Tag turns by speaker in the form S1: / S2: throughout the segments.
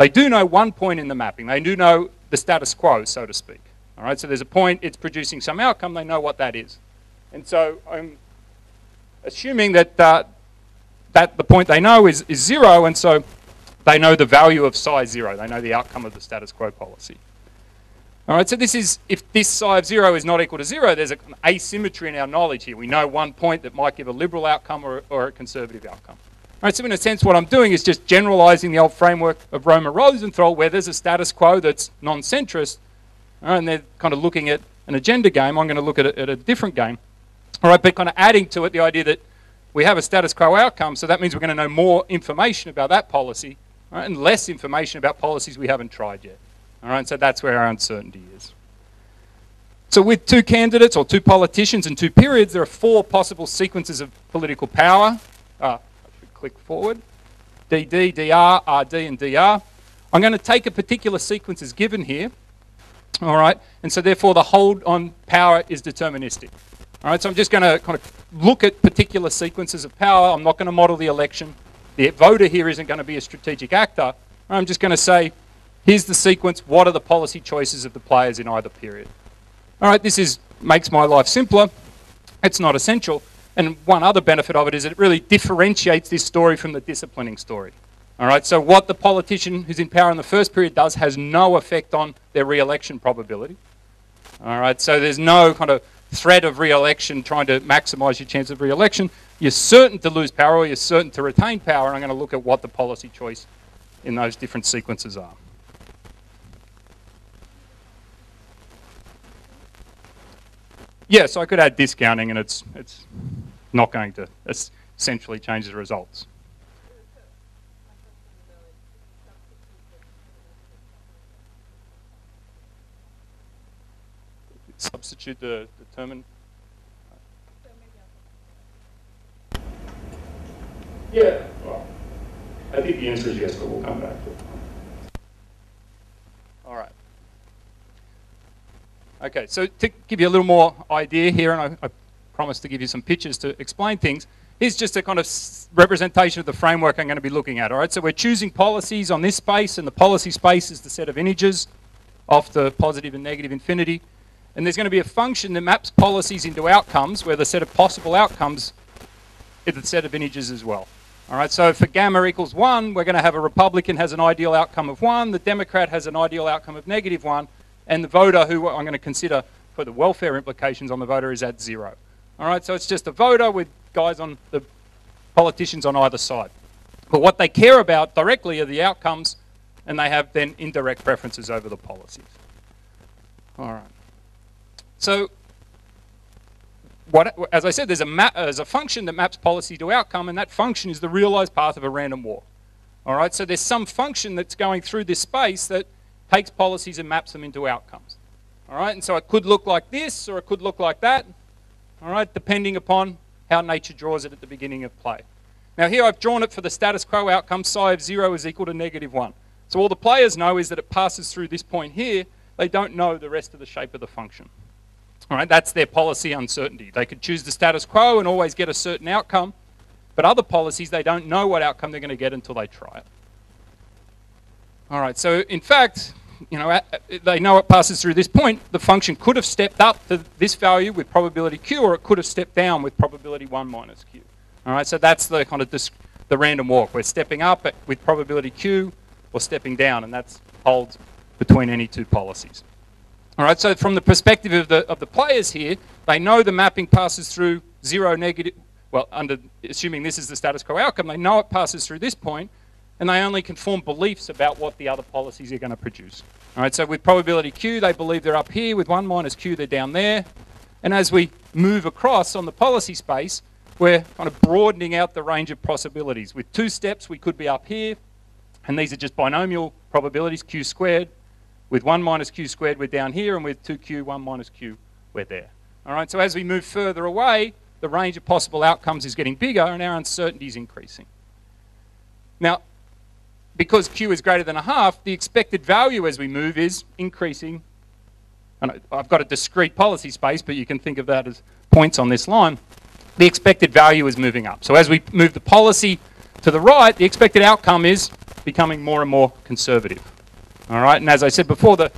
S1: They do know one point in the mapping. They do know the status quo, so to speak. All right, so there's a point, it's producing some outcome, they know what that is. And so I'm assuming that, uh, that the point they know is, is zero, and so they know the value of psi zero. They know the outcome of the status quo policy. All right, so this is, if this psi of zero is not equal to zero, there's an asymmetry in our knowledge here. We know one point that might give a liberal outcome or, or a conservative outcome. Right, so in a sense, what I'm doing is just generalizing the old framework of Romer Rosenthal, where there's a status quo that's non-centrist, and they're kind of looking at an agenda game. I'm going to look at, at a different game. All right, but kind of adding to it the idea that we have a status quo outcome, so that means we're going to know more information about that policy, right, and less information about policies we haven't tried yet. All right, so that's where our uncertainty is. So with two candidates or two politicians and two periods, there are four possible sequences of political power. Uh, click forward. DD, DR, RD, and DR. I'm going to take a particular sequence as given here. All right, and so therefore the hold on power is deterministic. All right, so I'm just going to kind of look at particular sequences of power. I'm not going to model the election. The voter here isn't going to be a strategic actor. I'm just going to say Here's the sequence. What are the policy choices of the players in either period? All right, this is makes my life simpler. It's not essential. And one other benefit of it is it really differentiates this story from the disciplining story. All right, so what the politician who's in power in the first period does has no effect on their re-election probability. All right, so there's no kind of threat of re-election trying to maximise your chance of re-election. You're certain to lose power or you're certain to retain power, and I'm going to look at what the policy choice in those different sequences are. Yes, I could add discounting and it's, it's not going to essentially change the results. Substitute the determine. Yeah, well, I think the answer is yes, but we'll come back to it. All right. Okay, so to give you a little more idea here, and I, I promised to give you some pictures to explain things, here's just a kind of representation of the framework I'm going to be looking at. All right, so we're choosing policies on this space, and the policy space is the set of integers off the positive and negative infinity. And there's going to be a function that maps policies into outcomes, where the set of possible outcomes is the set of integers as well. All right, so for gamma equals 1, we're going to have a Republican has an ideal outcome of 1, the Democrat has an ideal outcome of negative 1, and the voter who I'm going to consider for the welfare implications on the voter is at zero. All right, so it's just a voter with guys on the politicians on either side. But what they care about directly are the outcomes, and they have then indirect preferences over the policies. All right. So, what, as I said, there's a, map, there's a function that maps policy to outcome, and that function is the realized path of a random walk. All right, so there's some function that's going through this space that takes policies and maps them into outcomes. All right, and so it could look like this or it could look like that, all right, depending upon how nature draws it at the beginning of play. Now here I've drawn it for the status quo outcome, psi of 0 is equal to negative 1. So all the players know is that it passes through this point here. They don't know the rest of the shape of the function. All right, that's their policy uncertainty. They could choose the status quo and always get a certain outcome, but other policies, they don't know what outcome they're going to get until they try it. All right, so in fact, you know, they know it passes through this point, the function could have stepped up to this value with probability q, or it could have stepped down with probability 1 minus q. All right, so that's the kind of the random walk. We're stepping up with probability q or stepping down, and that holds between any two policies. All right, so from the perspective of the, of the players here, they know the mapping passes through zero negative, well, under assuming this is the status quo outcome, they know it passes through this point, and they only can form beliefs about what the other policies are going to produce. All right, so with probability Q, they believe they're up here. With 1 minus Q, they're down there. And as we move across on the policy space, we're kind of broadening out the range of possibilities. With two steps, we could be up here, and these are just binomial probabilities, Q squared. With 1 minus Q squared, we're down here, and with 2Q, 1 minus Q, we're there. All right, so as we move further away, the range of possible outcomes is getting bigger, and our uncertainty is increasing. Now, because q is greater than a half, the expected value as we move is increasing. And I've got a discrete policy space, but you can think of that as points on this line. The expected value is moving up. So as we move the policy to the right, the expected outcome is becoming more and more conservative. All right, and as I said before, the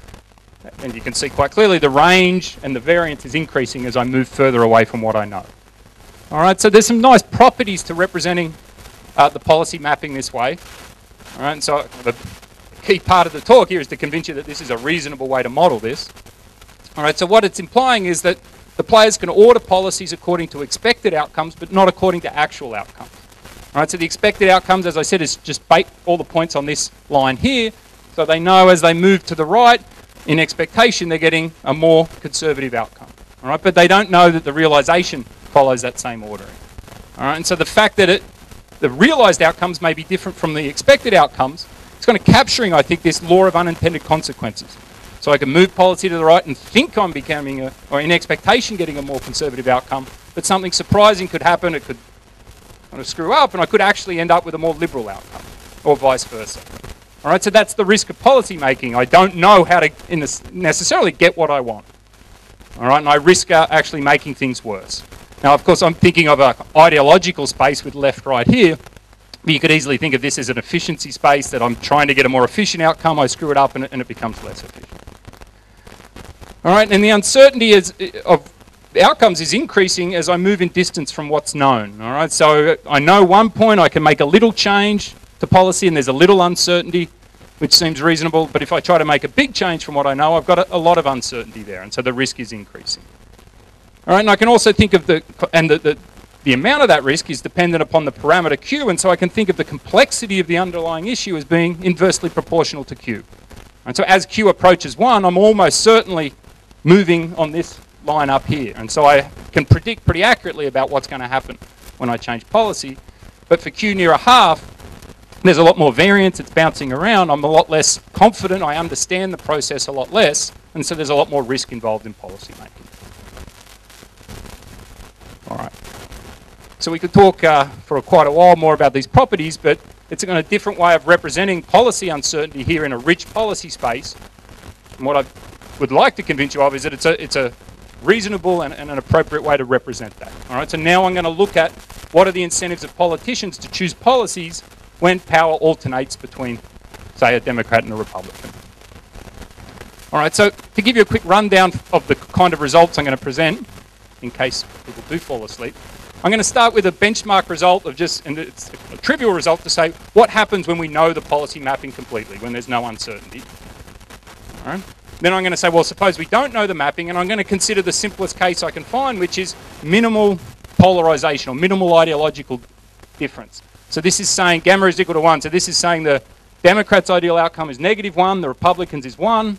S1: and you can see quite clearly the range and the variance is increasing as I move further away from what I know. All right, so there's some nice properties to representing uh, the policy mapping this way. All right, and so the key part of the talk here is to convince you that this is a reasonable way to model this. All right, so what it's implying is that the players can order policies according to expected outcomes, but not according to actual outcomes. All right, so the expected outcomes, as I said, is just bait all the points on this line here, so they know as they move to the right, in expectation, they're getting a more conservative outcome. All right, but they don't know that the realization follows that same ordering. All right, and so the fact that it, the realized outcomes may be different from the expected outcomes, it's kind of capturing, I think, this law of unintended consequences. So I can move policy to the right and think I'm becoming, a, or in expectation, getting a more conservative outcome, but something surprising could happen. It could kind of screw up, and I could actually end up with a more liberal outcome, or vice versa. All right, so that's the risk of policy making. I don't know how to necessarily get what I want. All right, and I risk uh, actually making things worse. Now, of course, I'm thinking of an ideological space with left, right here, you could easily think of this as an efficiency space that I'm trying to get a more efficient outcome. I screw it up and it, and it becomes less efficient. All right, and the uncertainty is, of outcomes is increasing as I move in distance from what's known. All right, so I know one point I can make a little change to policy and there's a little uncertainty, which seems reasonable, but if I try to make a big change from what I know, I've got a, a lot of uncertainty there, and so the risk is increasing. All right, and I can also think of the, and the, the, the amount of that risk is dependent upon the parameter Q, and so I can think of the complexity of the underlying issue as being inversely proportional to Q. And so as Q approaches 1, I'm almost certainly moving on this line up here. And so I can predict pretty accurately about what's going to happen when I change policy. But for Q near a half, there's a lot more variance, it's bouncing around. I'm a lot less confident, I understand the process a lot less, and so there's a lot more risk involved in policy making. All right. So we could talk uh, for quite a while more about these properties, but it's a different way of representing policy uncertainty here in a rich policy space. And what I would like to convince you of is that it's a, it's a reasonable and, and an appropriate way to represent that. All right, so now I'm going to look at what are the incentives of politicians to choose policies when power alternates between, say, a Democrat and a Republican. All right, so to give you a quick rundown of the kind of results I'm going to present, in case people do fall asleep, I'm going to start with a benchmark result of just, and it's a trivial result to say what happens when we know the policy mapping completely, when there's no uncertainty. All right. Then I'm going to say, well, suppose we don't know the mapping, and I'm going to consider the simplest case I can find, which is minimal polarization or minimal ideological difference. So this is saying gamma is equal to 1. So this is saying the Democrats' ideal outcome is negative 1, the Republicans is 1.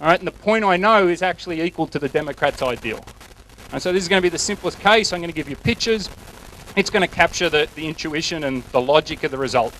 S1: All right, and the point I know is actually equal to the Democrats' ideal. And so this is going to be the simplest case. I'm going to give you pictures. It's going to capture the, the intuition and the logic of the result.